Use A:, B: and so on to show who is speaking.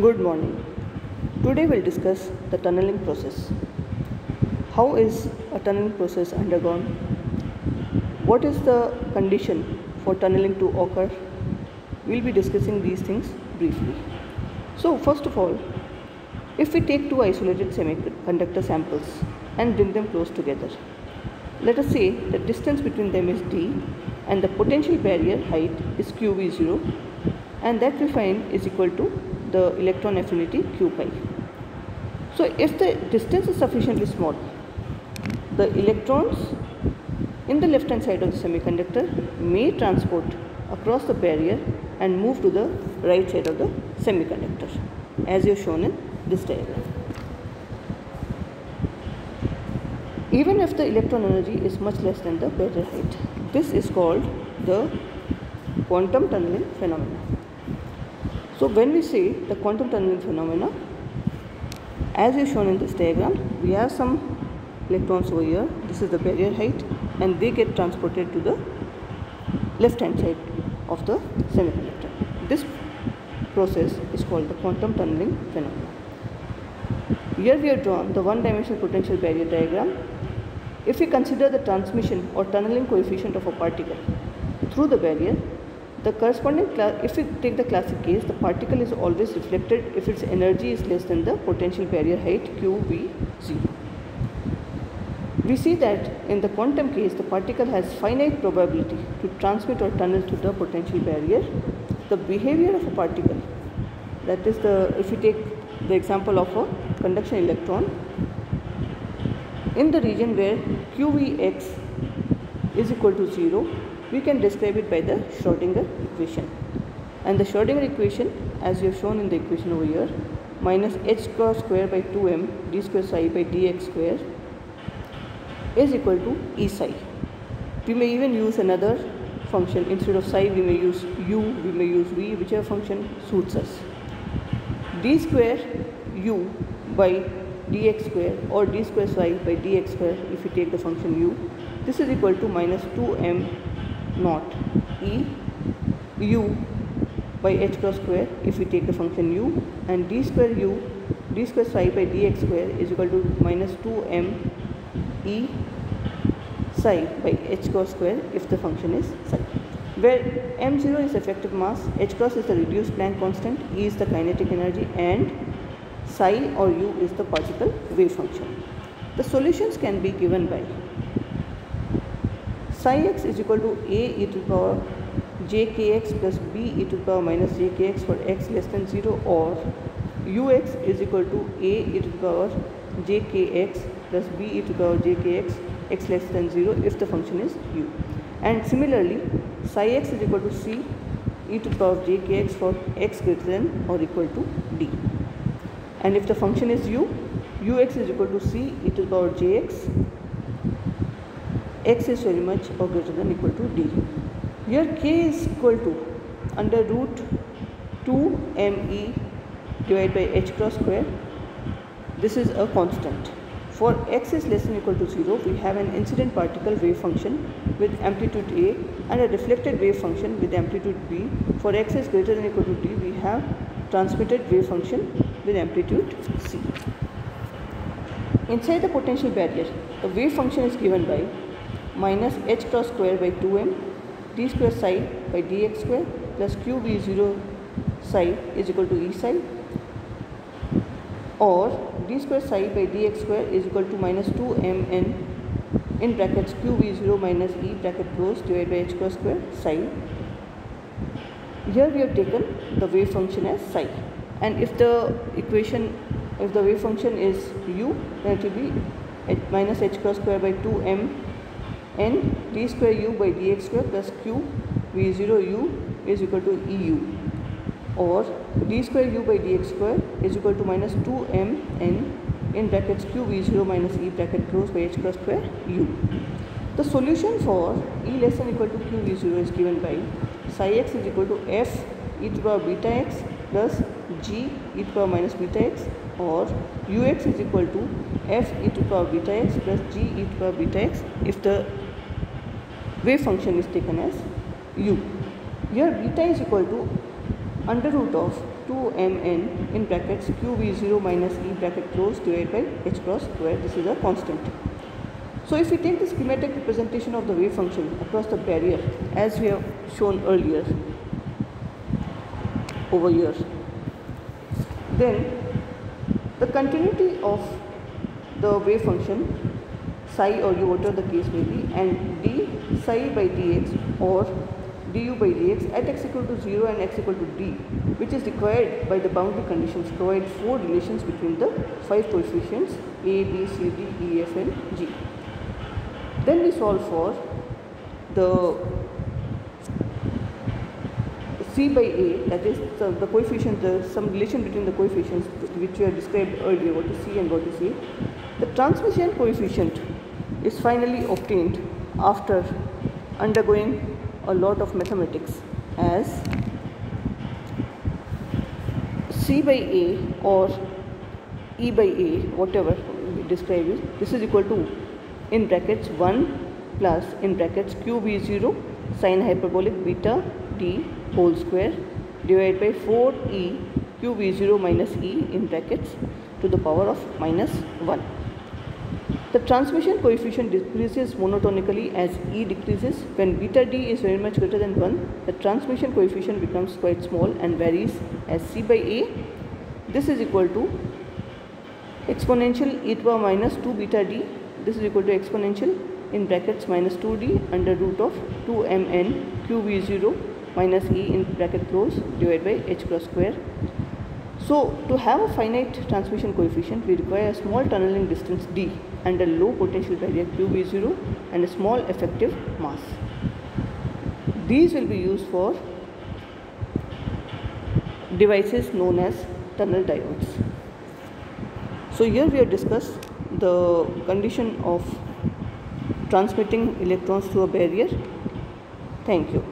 A: Good morning. Today we'll discuss the tunneling process. How is a tunneling process undergone? What is the condition for tunneling to occur? We'll be discussing these things briefly. So, first of all, if we take two isolated semiconductor samples and bring them close together, let us say the distance between them is d and the potential barrier height is qv0 and that we find is equal to the electron affinity q pi. So if the distance is sufficiently small, the electrons in the left hand side of the semiconductor may transport across the barrier and move to the right side of the semiconductor as you shown in this diagram. Even if the electron energy is much less than the barrier height, this is called the quantum tunneling phenomena. So when we see the quantum tunneling phenomena, as is shown in this diagram, we have some electrons over here. This is the barrier height and they get transported to the left hand side of the semiconductor. This process is called the quantum tunneling phenomena. Here we have drawn the one dimensional potential barrier diagram. If we consider the transmission or tunneling coefficient of a particle through the barrier, the corresponding if we take the classic case, the particle is always reflected if its energy is less than the potential barrier height qv0. We see that in the quantum case, the particle has finite probability to transmit or tunnel through the potential barrier. The behavior of a particle, that is the, if we take the example of a conduction electron, in the region where qvx is equal to 0, we can describe it by the Schrodinger equation. And the Schrodinger equation as you have shown in the equation over here minus h cross square by 2m d square psi by dx square is equal to E psi. We may even use another function instead of psi we may use u, we may use v whichever function suits us. d square u by dx square or d square psi by dx square if we take the function u this is equal to minus 2m naught e u by h cross square if we take the function u and d square u d square psi by dx square is equal to minus 2m e psi by h cross square if the function is psi. Where m0 is effective mass h cross is the reduced Planck constant e is the kinetic energy and psi or u is the particle wave function. The solutions can be given by psi x is equal to a e to the power j k x plus b e to the power minus j k x for x less than 0 or ux is equal to a e to the power j k x plus b e to the power j k x x less than 0 if the function is u. And similarly psi x is equal to c e to the power j k x for x greater than or equal to d. And if the function is u, ux is equal to c e to the power jx x is very much or greater than equal to d. Here k is equal to under root 2 me divided by h cross square. This is a constant. For x is less than equal to 0, we have an incident particle wave function with amplitude a and a reflected wave function with amplitude b. For x is greater than equal to d, we have transmitted wave function with amplitude c. Inside the potential barrier, the wave function is given by minus h cross square by 2m d square psi by dx square plus qv0 psi is equal to e psi or d square psi by dx square is equal to minus 2mn in brackets qv0 minus e bracket close divided by h cross square psi. Here we have taken the wave function as psi and if the equation if the wave function is u then it will be h minus h cross square by 2m n d square u by dx square plus q v0 u is equal to eu or d square u by dx square is equal to minus 2m n in brackets q v0 minus e bracket close by h cross square u. The solution for e less than equal to q v0 is given by psi x is equal to f e to the power beta x plus g e to the power minus beta x or ux is equal to f e to the power beta x plus g e to the power beta x if the wave function is taken as u. Here beta is equal to under root of 2mn in brackets qv0 minus e bracket close divided by h cross square. This is a constant. So if we take the schematic representation of the wave function across the barrier as we have shown earlier over here, then the continuity of the wave function psi or u whatever the case may be and d psi by dx or du by dx at x equal to 0 and x equal to d which is required by the boundary conditions provide four relations between the five coefficients a, b, c, d, e, f and g. Then we solve for the c by a that is the, coefficient the some relation between the coefficients which we have described earlier what is c and what is a. The transmission coefficient is finally obtained after undergoing a lot of mathematics as c by a or e by a whatever we describe it this is equal to in brackets 1 plus in brackets qv0 sine hyperbolic beta d whole square divided by 4e qv0 minus e in brackets to the power of minus 1. The transmission coefficient decreases monotonically as E decreases. When beta d is very much greater than 1, the transmission coefficient becomes quite small and varies as C by A. This is equal to exponential e to power minus 2 beta d. This is equal to exponential in brackets minus 2d under root of 2mn qv0 minus e in bracket close divided by h cross square so to have a finite transmission coefficient, we require a small tunneling distance d and a low potential barrier QV0 and a small effective mass. These will be used for devices known as tunnel diodes. So here we have discussed the condition of transmitting electrons through a barrier. Thank you.